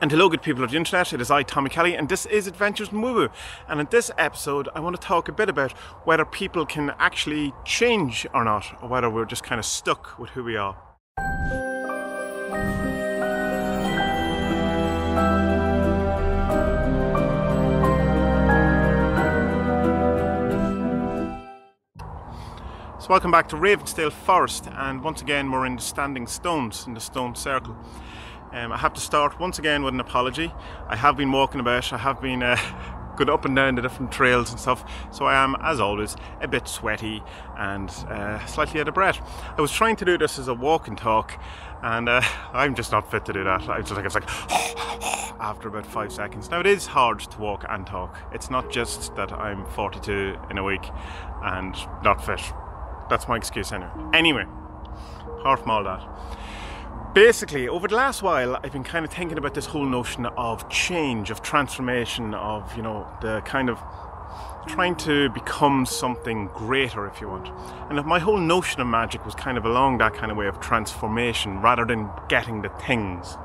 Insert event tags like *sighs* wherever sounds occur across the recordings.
And hello, good people of the internet. It is I, Tommie Kelly, and this is Adventures in Woo. And in this episode, I want to talk a bit about whether people can actually change or not, or whether we're just kind of stuck with who we are. So, welcome back to Ravensdale Forest, and once again, we're in the Standing Stones in the Stone Circle. Um, I have to start once again with an apology. I have been walking about, I have been uh, *laughs* going up and down the different trails and stuff, so I am, as always, a bit sweaty and uh, slightly out of breath. I was trying to do this as a walk and talk, and uh, I'm just not fit to do that. I just like it's like *sighs* after about five seconds. Now it is hard to walk and talk. It's not just that I'm 42 in a week and not fit. That's my excuse anyway. Anyway, apart from all that basically, over the last while, I've been kind of thinking about this whole notion of change, of transformation, of, you know, the kind of trying to become something greater, if you want. And if my whole notion of magic was kind of along that kind of way of transformation rather than getting the things.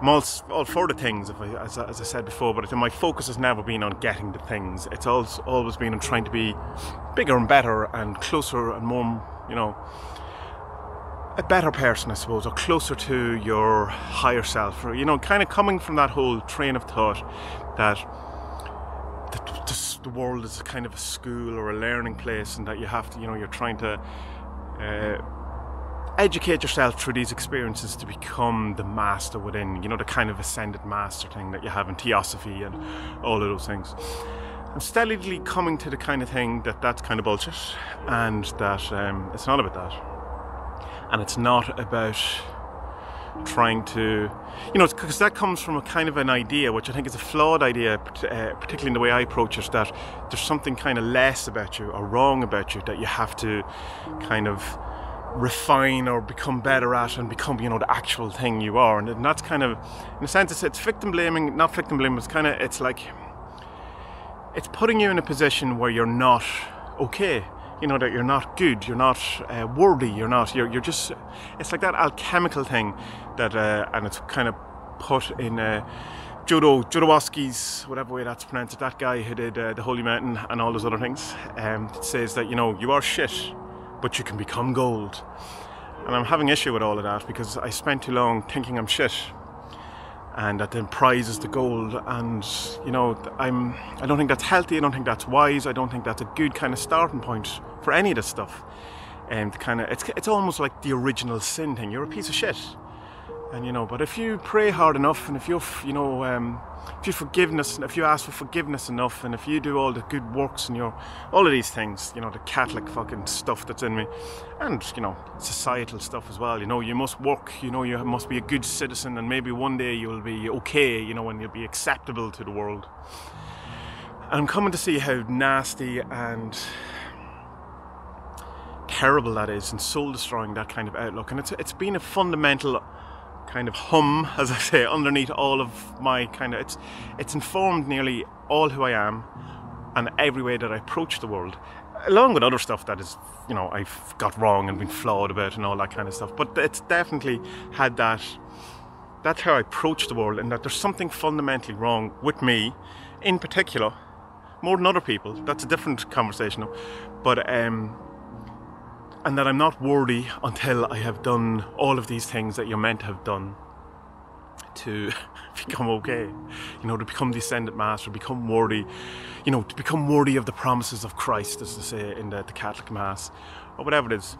I'm all, all for the things, I, as, as, I said before, but my focus has never been on getting the things. It's always, always been on trying to be bigger and better and closer and more, you know, a better person, I suppose, or closer to your higher self, or you know, kind of coming from that whole train of thought that the, the world is kind of a school or a learning place, and that you have to, you know, you're trying to uh, educate yourself through these experiences to become the master within, you know, the kind of ascended master thing that you have in theosophy and all of those things. I'm steadily coming to the kind of thing that that's kind of bullshit, and that um, it's not about that and it's not about trying to, you know, because that comes from a kind of an idea, which I think is a flawed idea, uh, particularly in the way I approach it, that there's something kind of less about you or wrong about you that you have to kind of refine or become better at and become, you know, the actual thing you are. And that's kind of, in a sense, it's, it's victim blaming, not victim blaming, it's kind of, it's like, it's putting you in a position where you're not okay you know that you're not good you're not uh, worthy you're not you're, you're just it's like that alchemical thing that uh, and it's kind of put in uh, Jodo Jodorowsky's whatever way that's pronounced that guy who did uh, the Holy Mountain and all those other things um, says that you know you are shit but you can become gold. And I'm having issue with all of that because I spent too long thinking I'm shit and that then prizes the gold. And you know i'm i don't think that's healthy. I don't think that's wise. I don't think that's a good kind of starting point for any of this stuff. And kind of it's, it's almost like the original sin thing. You're a piece of shit and you know but if you pray hard enough and if you're you know um, if you forgiveness if you ask for forgiveness enough and if you do all the good works and your all of these things you know the catholic fucking stuff that's in me and you know societal stuff as well you know you must work you know you must be a good citizen and maybe one day you'll be okay you know and you'll be acceptable to the world. And i'm coming to see how nasty and terrible that is and soul destroying that kind of outlook. And it's it's been a fundamental kind of hum, as I say, underneath all of my kind of it's it's informed nearly all who I am and every way that I approach the world, along with other stuff that is you know I've got wrong and been flawed about and all that kind of stuff. But it's definitely had that. That's how I approach the world, and that there's something fundamentally wrong with me, in particular, more than other people. That's a different conversation, but um, and that I'm not worthy until I have done all of these things that you're meant to have done to *laughs* become okay. You know, to become the ascended master, become worthy, you know, to become worthy of the promises of Christ, as they say in the, the Catholic Mass, or whatever it is.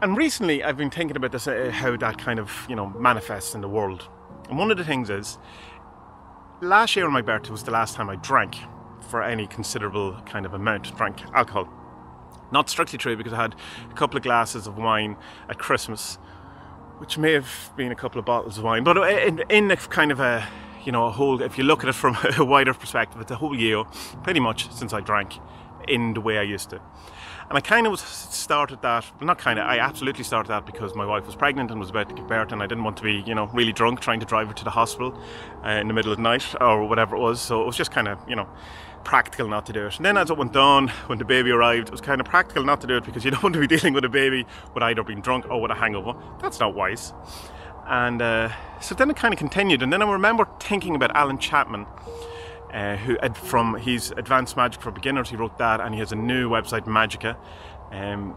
And recently I've been thinking about this, uh, how that kind of, you know, manifests in the world. And one of the things is, last year on my birthday was the last time I drank for any considerable kind of amount, drank alcohol. Not strictly true because I had a couple of glasses of wine at Christmas, which may have been a couple of bottles of wine, but in, in a kind of a you know a whole. If you look at it from *laughs* a wider perspective, it's a whole year, pretty much since I drank in the way I used to. And I kind of started that, not kind of, I absolutely started that because my wife was pregnant and was about to give birth, and I didn't want to be, you know, really drunk trying to drive her to the hospital uh, in the middle of the night or whatever it was. So it was just kind of, you know, practical not to do it. And then as it went on, when the baby arrived, it was kind of practical not to do it because you don't *laughs* want to be dealing with a baby with either being drunk or with a hangover. That's not wise. And uh, so then it kind of continued. And then I remember thinking about Alan Chapman, uh, who from his Advanced Magic for Beginners. He wrote that, and he has a new website, Magica. Um,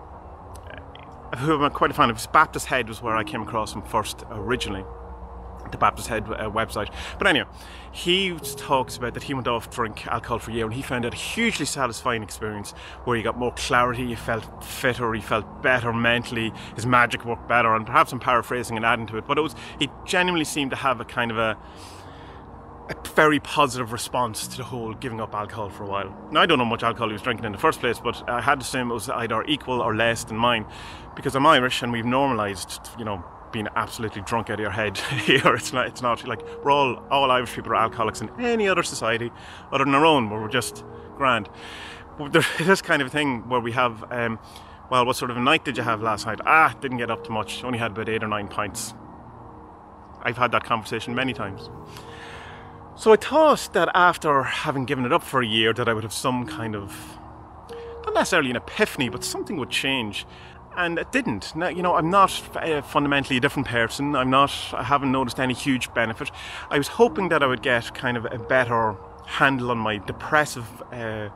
who I'm quite a fan of. His Baptist Head was where I came across him first originally the Baptist Head uh, website. But anyway, he talks about that he went off drink alcohol for a year and he found it a hugely satisfying experience where he got more clarity, he felt fitter, he felt better mentally, his magic worked better, and perhaps I'm paraphrasing and adding to it, but it was he genuinely seemed to have a kind of a a very positive response to the whole giving up alcohol for a while. Now I don't know much alcohol he was drinking in the first place, but I had to assume it was either equal or less than mine, because I'm Irish and we've normalised, you know, being absolutely drunk out of your head *laughs* here. It's not. It's not like we're all all Irish people are alcoholics in any other society other than our own, where we're just grand. But there is *laughs* this kind of thing where we have. Um, well, what sort of a night did you have last night? Ah, didn't get up to much. Only had about eight or nine pints. I've had that conversation many times. So I thought that after having given it up for a year, that I would have some kind of not necessarily an epiphany, but something would change and it didn't. Now, you know, I'm not uh, fundamentally a different person. I'm not. I haven't noticed any huge benefit. I was hoping that I would get kind of a better handle on my depressive. Uh,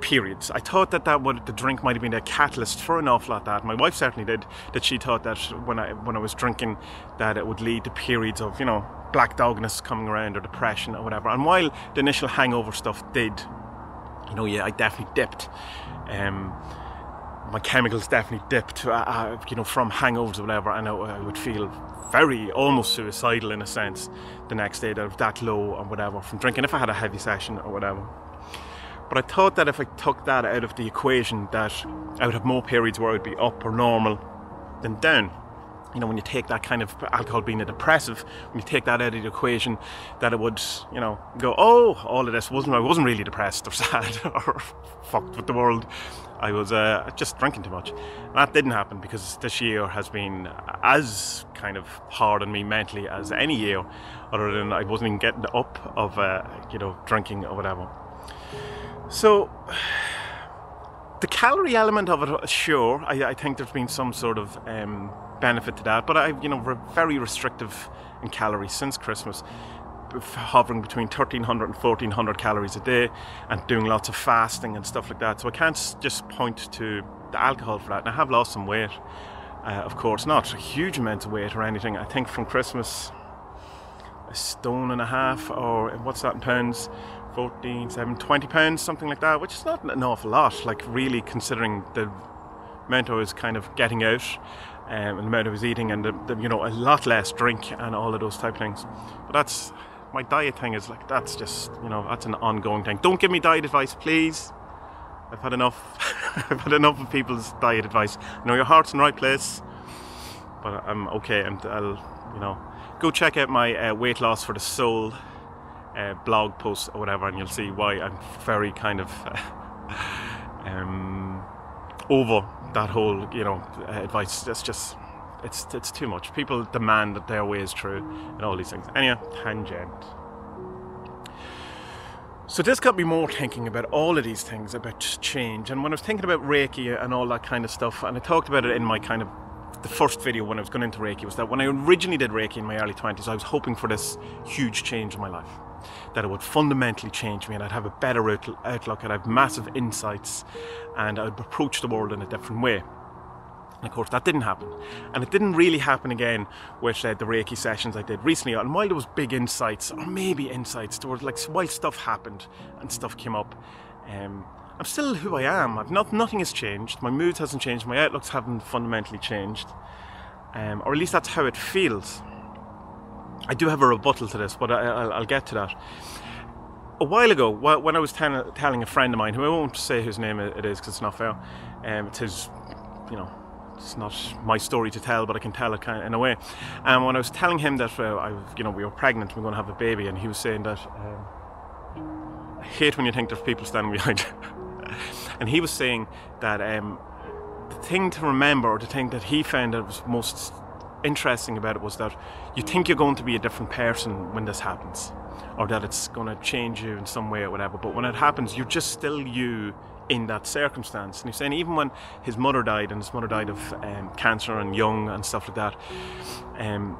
periods. I thought that that would the drink might have been a catalyst for an awful lot that. My wife certainly did. That she thought that when I when I was drinking, that it would lead to periods of you know black dogness coming around or depression or whatever. And while the initial hangover stuff did, you know, yeah, I definitely dipped. Um, my chemicals definitely dipped, uh, uh, you know, from hangovers or whatever, and I, I, would feel very almost suicidal in a sense the next day that that low or whatever from drinking if I had a heavy session or whatever. But I thought that if I took that out of the equation, that I would have more periods where I would be up or normal than down you know, when you take that kind of alcohol being a depressive, when you take that out of the equation, that it would, you know, go, oh, all of this wasn't, I wasn't really depressed or *laughs* sad or fucked with the world. I was uh, just drinking too much. That didn't happen because this year has been as kind of hard on me mentally as any year, other than I wasn't even getting up of, uh, you know, drinking or whatever. So, *sighs* the calorie element of it, sure, I, I think there's been some sort of um, benefit to that. But I, you know, very restrictive in calories since Christmas, hovering between 1300 and 1400 calories a day, and doing lots of fasting and stuff like that. So I can't just point to the alcohol for that. And I have lost some weight, uh, of course, not a huge amount of weight or anything. I think from Christmas, a stone and a half, or what's that in pounds? 14, 7, 20 pounds, something like that, which is not an awful lot, like really considering the amount I was kind of getting out um, and the amount I was eating and the, the, you know a lot less drink and all of those type of things. But that's my diet thing is like that's just you know that's an ongoing thing. Don't give me diet advice, please. I've had enough. *laughs* I've had enough of people's diet advice. I know your heart's in the right place, but I'm okay. And I'll you know go check out my uh, weight loss for the soul uh, blog post or whatever, and you'll see why I'm very kind of. *laughs* um, over that whole you know advice. That's just it's it's too much. People demand that their way is true and all these things. Anyway, tangent. So this got me more thinking about all of these things about change. And when I was thinking about Reiki and all that kind of stuff, and I talked about it in my kind of the first video when I was going into Reiki, was that when I originally did Reiki in my early 20s, I was hoping for this huge change in my life that it would fundamentally change me and I'd have a better outlook, and I'd have massive insights, and I'd approach the world in a different way. And of course, that didn't happen. And it didn't really happen again with uh, the Reiki sessions I did recently. And while there was big insights, or maybe insights, towards like while stuff happened and stuff came up, um, I'm still who I am. I've not, nothing has changed. My mood hasn't changed. My outlooks haven't fundamentally changed. Um, or at least that's how it feels. I do have a rebuttal to this, but I, will get to that. A while ago, when I was telling a friend of mine, who I won't say whose name it is because it's not fair, um, it's his, you know, it's not my story to tell, but I can tell it kind of in a way. And when I was telling him that uh, I, you know, we were pregnant, we are going to have a baby, and he was saying that um, I hate when you think there's people standing behind *laughs* and he was saying that um, the thing to remember, or the thing that he found that was most interesting about it was that you think you're going to be a different person when this happens, or that it's going to change you in some way or whatever. But when it happens, you're just still you in that circumstance. And he's saying even when his mother died, and his mother died of um, cancer and young and stuff like that, um,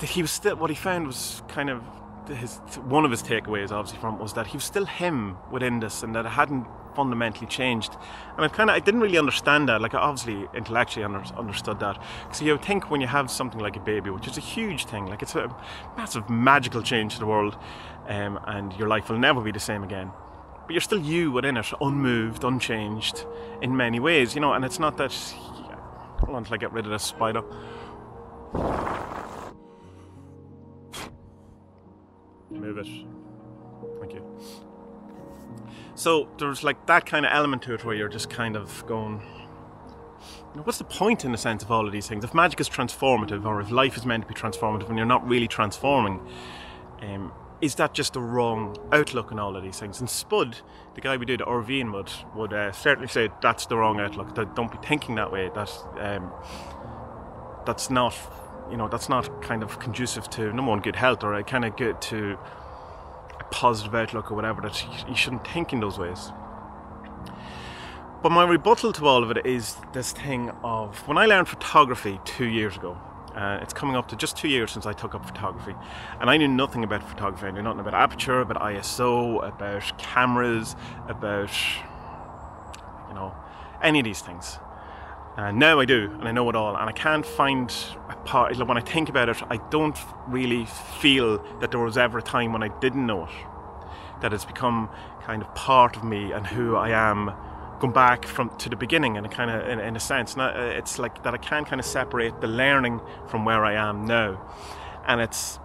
that he was still. What he found was kind of his one of his takeaways, obviously, from was that he was still him within this, and that it hadn't fundamentally changed. And I kind of I didn't really understand that. Like I obviously intellectually under, understood that. So you think when you have something like a baby, which is a huge thing, like it's a massive magical change to the world, um, and your life will never be the same again. But you're still you within it, unmoved, unchanged in many ways, you know. And it's not that. Hold on until I get rid of this spider. Move it. Thank you. So there's like that kind of element to it where you're just kind of going, what's the point in the sense of all of these things? If magic is transformative, or if life is meant to be transformative, and you're not really transforming, um, is that just the wrong outlook on all of these things? And Spud, the guy we did RVing would would uh, certainly say that's the wrong outlook. That don't be thinking that way. That um, that's not, you know, that's not kind of conducive to number one good health or kind of good to a positive outlook or whatever. That you shouldn't think in those ways. But my rebuttal to all of it is this thing of when I learned photography two years ago. Uh, it's coming up to just two years since I took up photography, and I knew nothing about photography. I knew nothing about aperture, about ISO, about cameras, about you know any of these things. Uh, now I do, and I know it all, and I can't find a part. When I think about it, I don't really feel that there was ever a time when I didn't know it. That it's become kind of part of me and who I am going back from to the beginning in a kind of in, in a sense. Uh, it's like that I can kind of separate the learning from where I am now, and it's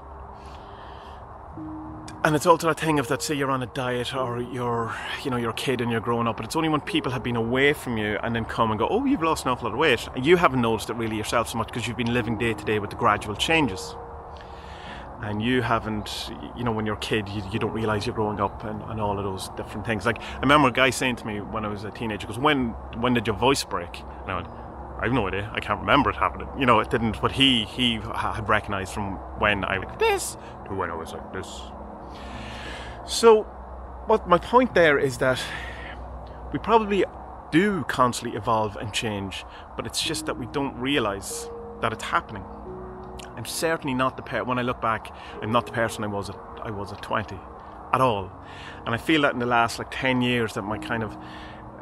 and it's also a thing of that say you're on a diet or you're you know you're a kid and you're growing up, but it's only when people have been away from you and then come and go, oh, you've lost an awful lot of weight, and you haven't noticed it really yourself so much because you've been living day to day with the gradual changes and you haven't, you know, when you're a kid, you, you don't realize you're growing up and, and, all of those different things. Like, I remember a guy saying to me when I was a teenager, goes, when, when did your voice break? And I went, I have no idea. I can't remember it happening. You know, it didn't, but he, he had recognized from when I was like this to when I was like this. So, what my point there is that we probably do constantly evolve and change, but it's just that we don't realize that it's happening. I'm certainly not the person. When I look back, I'm not the person I was at. I was at 20, at all. And I feel that in the last like 10 years, that my kind of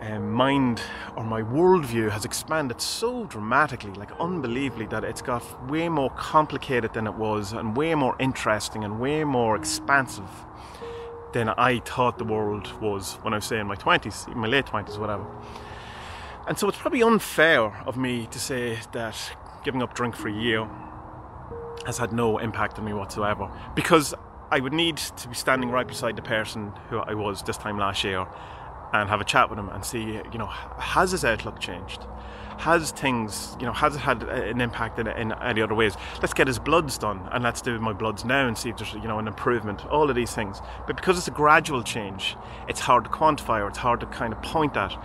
um, mind or my worldview has expanded so dramatically, like unbelievably, that it's got way more complicated than it was, and way more interesting, and way more expansive than I thought the world was when I was say in my 20s, in my late 20s, whatever. And so it's probably unfair of me to say that giving up drink for a year has had no impact on me whatsoever because I would need to be standing right beside the person who I was this time last year and have a chat with him and see, you know, has his outlook changed? Has things, you know, has it had an impact in, in any other ways? Let's get his bloods done and let's do my bloods now and see if there's, you know, an improvement, all of these things. But because it's a gradual change, it's hard to quantify or it's hard to kind of point at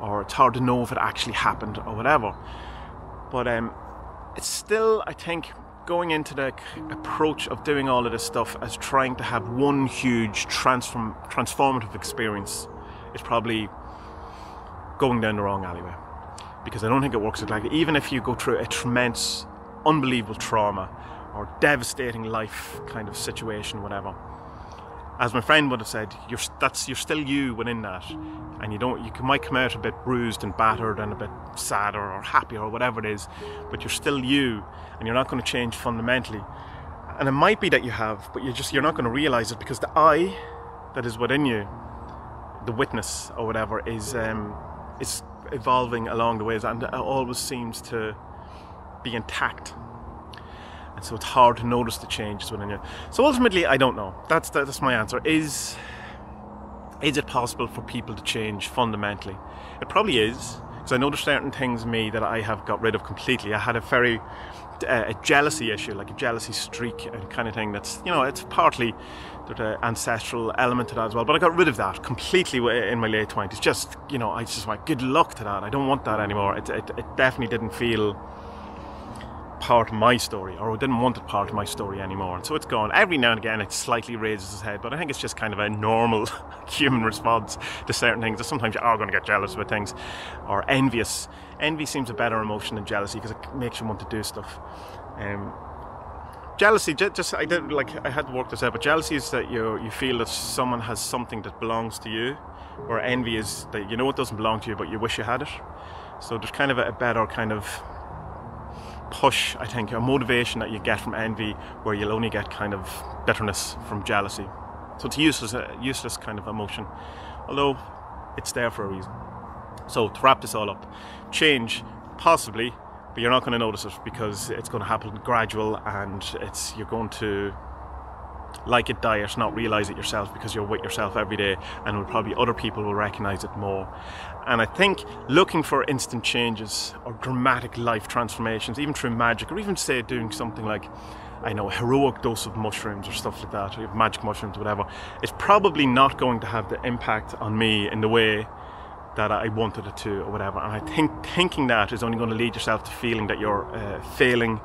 or it's hard to know if it actually happened or whatever. But um, it's still, I think, going into the approach of doing all of this stuff as trying to have one huge transform, transformative experience is probably going down the wrong alleyway. Because I don't think it works like that. Even if you go through a tremendous, unbelievable trauma or devastating life kind of situation, whatever, as my friend would have said, you're that's you're still you within that, and you don't you might come out a bit bruised and battered and a bit sadder or happier or whatever it is, but you're still you, and you're not going to change fundamentally. And it might be that you have, but you just you're not going to realize it because the I that is within you, the witness or whatever, is um, is evolving along the ways and it always seems to be intact and so it's hard to notice the changes within you. So ultimately, I don't know. That's that's my answer. Is is it possible for people to change fundamentally? It probably is, because I know certain things in me that I have got rid of completely. I had a very uh, a jealousy issue, like a jealousy streak and kind of thing. That's you know, it's partly there's an ancestral element to that as well. But I got rid of that completely in my late twenties. Just you know, I just went good luck to that. I don't want that anymore. It, it, it definitely didn't feel part of my story, or didn't want it part of my story anymore. And so it's gone. Every now and again, it slightly raises its head, but I think it's just kind of a normal *laughs* human response to certain things. That Sometimes you are going to get jealous about things, or envious. Envy seems a better emotion than jealousy because it makes you want to do stuff. Um, jealousy just i did like i had to work this out but jealousy is that you you feel that someone has something that belongs to you or envy is that you know it doesn't belong to you but you wish you had it so there's kind of a better kind of push i think a motivation that you get from envy where you'll only get kind of bitterness from jealousy. So it's useless a useless kind of emotion although it's there for a reason. So to wrap this all up change possibly but you're not going to notice it because it's going to happen gradual and it's you're going to like it diet not realize it yourself because you're with yourself every day and will probably other people will recognize it more and i think looking for instant changes or dramatic life transformations even through magic or even say doing something like I know a heroic dose of mushrooms or stuff like that, or magic mushrooms, whatever, it's probably not going to have the impact on me in the way that I wanted it to or whatever. And I think thinking that is only going to lead yourself to feeling that you're uh, failing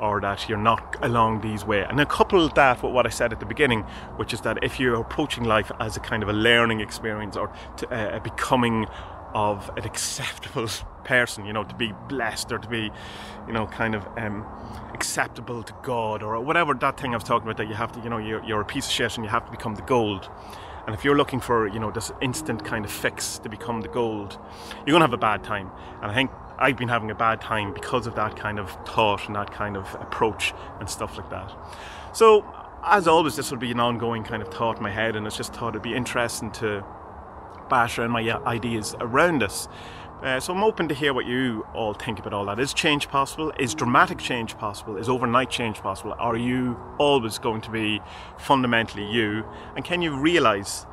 or that you're not along these way. And then couple that with what I said at the beginning, which is that if you're approaching life as a kind of a learning experience or to, uh, a becoming of an acceptable *laughs* person, you know, to be blessed or to be, you know, kind of um, acceptable to God or whatever that thing I was talking about that you have to, you know, you're, you're a piece of shit and you have to become the gold. And if you're looking for, you know, this instant kind of fix to become the gold, you're going to have a bad time. And I think I've been having a bad time because of that kind of thought and that kind of approach and stuff like that. So, as always, this will be an ongoing kind of thought in my head, and it's just thought it'd be interesting to bash around my ideas around this. Uh, so I'm open to hear what you all think about all that. Is change possible? Is dramatic change possible? Is overnight change possible? Are you always going to be fundamentally you? And can you realize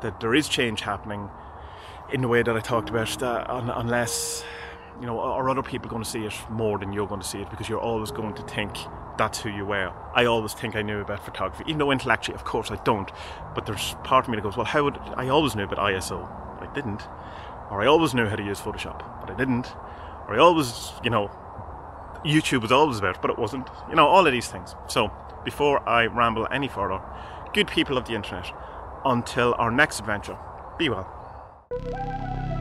that there is change happening in the way that I talked about, uh, unless you know, are other people going to see it more than you're going to see it because you're always going to think that's who you were. I always think I knew about photography, even though intellectually, of course, I don't. But there's part of me that goes, well, how would I always knew about ISO? I didn't or I always knew how to use Photoshop, but I didn't, or I always, you know, YouTube was always about, but it wasn't, you know, all of these things. So, before I ramble any further, good people of the internet, until our next adventure, be well.